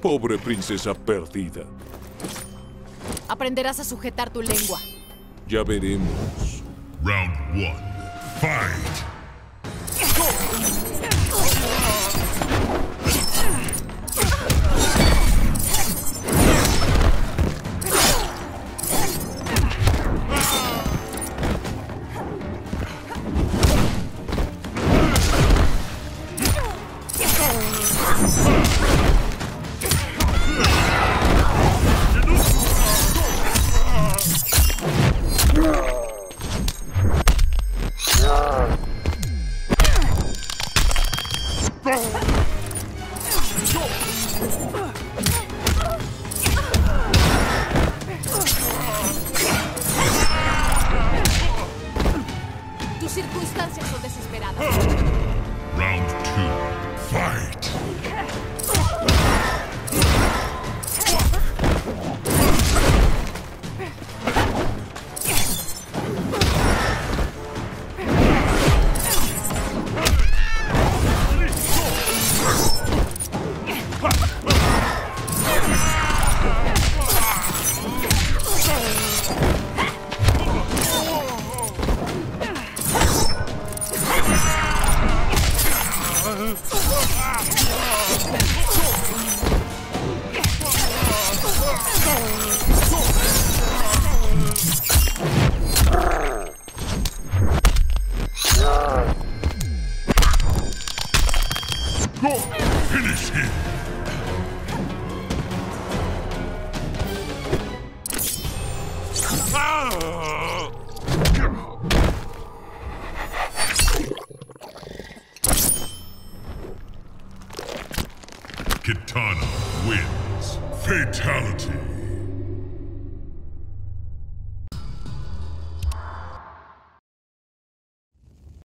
Pobre princesa perdida. Aprenderás a sujetar tu lengua. Ya veremos. Round one. Fight! Finish him! Ah! Kitana wins. Fatality.